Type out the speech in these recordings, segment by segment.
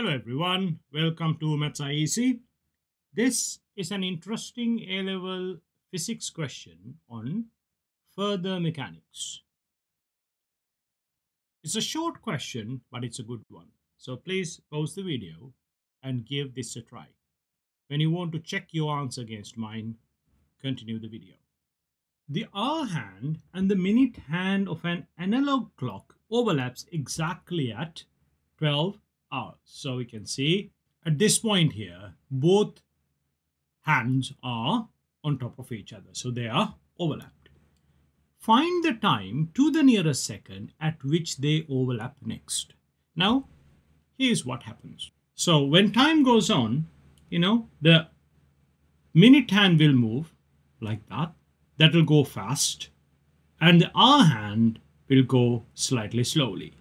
Hello everyone, welcome to MathSci EZ. This is an interesting A-level physics question on further mechanics. It's a short question, but it's a good one. So please pause the video and give this a try. When you want to check your answer against mine, continue the video. The hour hand and the minute hand of an analog clock overlaps exactly at 12 hours. So we can see at this point here, both hands are on top of each other. So they are overlapped. Find the time to the nearest second at which they overlap next. Now, here's what happens. So when time goes on, you know, the minute hand will move like that. That will go fast. And the hour hand will go slightly slowly.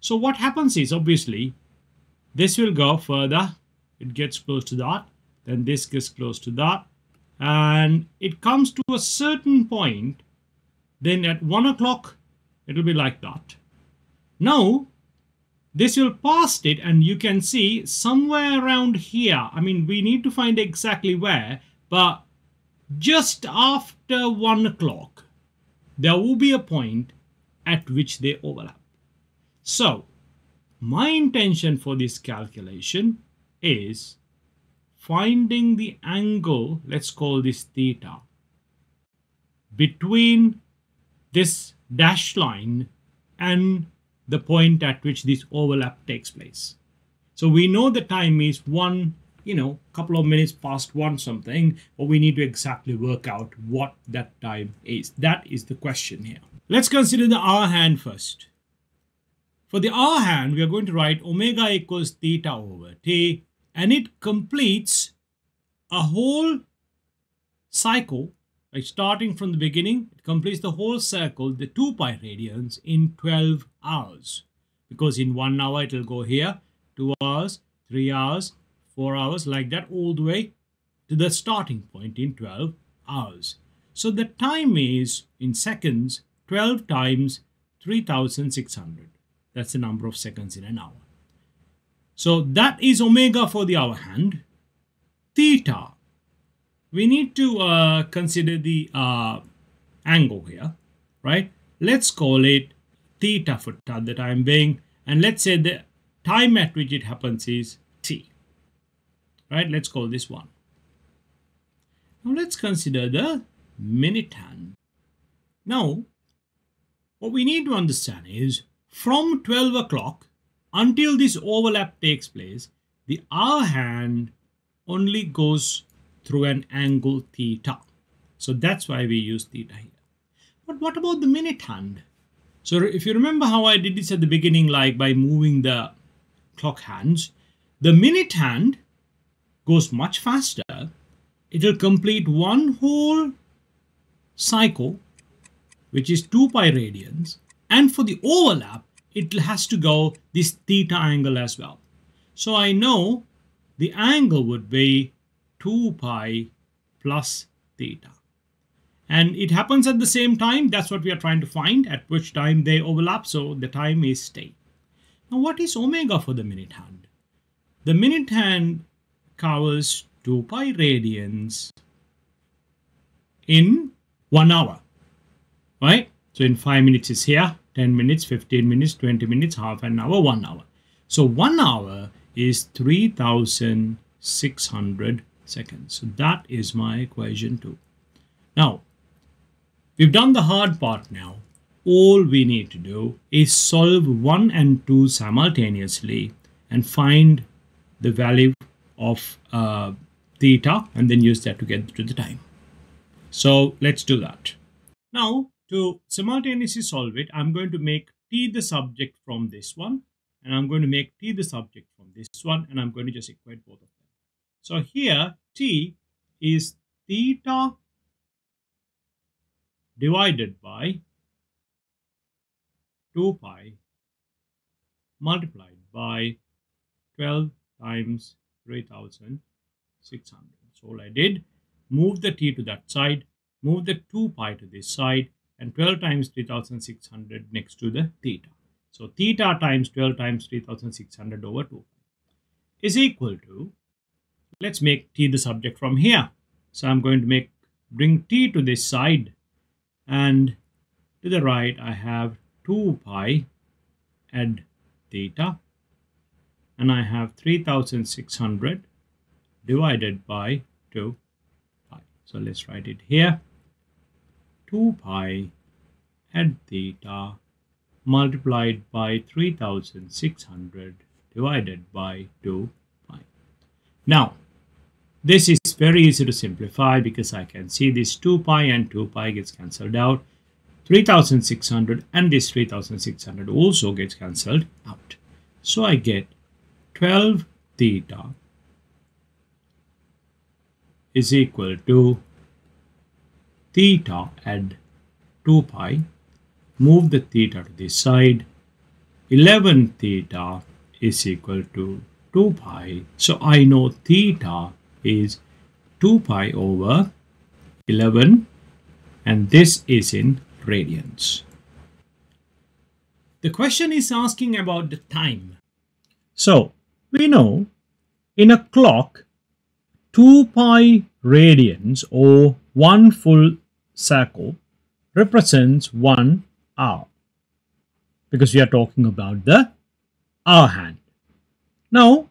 So what happens is obviously this will go further. It gets close to that. Then this gets close to that. And it comes to a certain point. Then at one o'clock, it will be like that. Now, this will pass it and you can see somewhere around here. I mean, we need to find exactly where, but just after one o'clock, there will be a point at which they overlap. So my intention for this calculation is finding the angle, let's call this theta, between this dashed line and the point at which this overlap takes place. So we know the time is one, you know, couple of minutes past one something, but we need to exactly work out what that time is. That is the question here. Let's consider the hour hand first. For the hour hand, we are going to write omega equals theta over t, and it completes a whole cycle, like starting from the beginning, it completes the whole circle, the 2 pi radians, in 12 hours. Because in 1 hour, it will go here, 2 hours, 3 hours, 4 hours, like that, all the way to the starting point in 12 hours. So the time is, in seconds, 12 times 3600. That's the number of seconds in an hour. So that is omega for the hour hand. Theta. We need to uh, consider the uh, angle here, right? Let's call it theta for the time being. And let's say the time at which it happens is t. Right? Let's call this one. Now let's consider the minute hand. Now, what we need to understand is from 12 o'clock until this overlap takes place, the hour hand only goes through an angle theta. So that's why we use theta here. But what about the minute hand? So if you remember how I did this at the beginning, like by moving the clock hands, the minute hand goes much faster. It will complete one whole cycle which is 2 pi radians. And for the overlap, it has to go this theta angle as well. So I know the angle would be 2 pi plus theta. And it happens at the same time. That's what we are trying to find, at which time they overlap. So the time is t. Now, what is omega for the minute hand? The minute hand covers 2 pi radians in one hour right? So in 5 minutes is here, 10 minutes, 15 minutes, 20 minutes, half an hour, 1 hour. So 1 hour is 3600 seconds. So that is my equation 2. Now, we've done the hard part now. All we need to do is solve 1 and 2 simultaneously and find the value of uh, theta and then use that to get to the time. So let's do that. Now, to simultaneously solve it, I'm going to make t the subject from this one, and I'm going to make t the subject from this one, and I'm going to just equate both of them. So here, t is theta divided by 2 pi multiplied by 12 times 3600. So all I did, move the t to that side, move the 2 pi to this side, and 12 times 3600 next to the theta. So theta times 12 times 3600 over 2. is equal to, let's make t the subject from here. So I'm going to make bring t to this side and to the right I have 2 pi add theta and I have 3600 divided by 2 pi. So let's write it here. 2 pi add theta multiplied by 3600 divided by 2 pi. Now, this is very easy to simplify because I can see this 2 pi and 2 pi gets cancelled out. 3600 and this 3600 also gets cancelled out. So I get 12 theta is equal to theta add 2 pi move the theta to this side 11 theta is equal to 2 pi so I know theta is 2 pi over 11 and this is in radians. The question is asking about the time. So we know in a clock 2 pi radians or 1 full cycle represents 1 hour because we are talking about the hour hand. Now,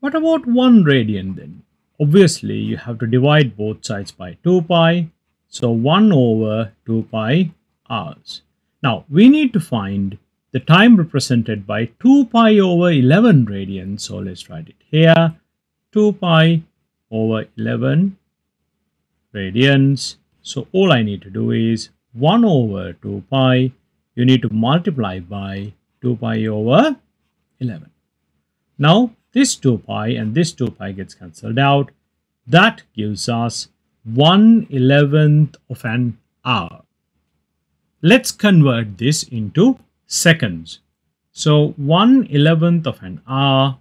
what about 1 radian then? Obviously, you have to divide both sides by 2 pi. So 1 over 2 pi hours. Now, we need to find the time represented by 2 pi over 11 radians. So let's write it here. 2 pi over 11 radians. So all I need to do is 1 over 2 pi. You need to multiply by 2 pi over 11. Now this 2 pi and this 2 pi gets cancelled out. That gives us 1 11th of an hour. Let's convert this into seconds. So 1 11th of an hour,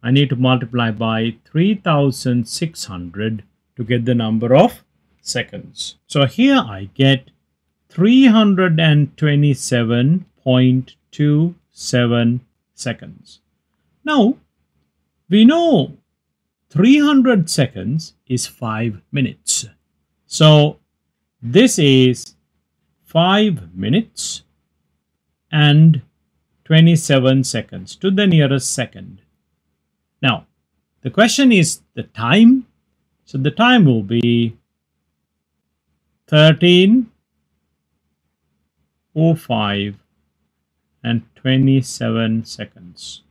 I need to multiply by 3600 to get the number of seconds. So here I get 327.27 seconds. Now, we know 300 seconds is 5 minutes. So this is 5 minutes and 27 seconds to the nearest second. Now, the question is the time. So the time will be 13.05 and 27 seconds.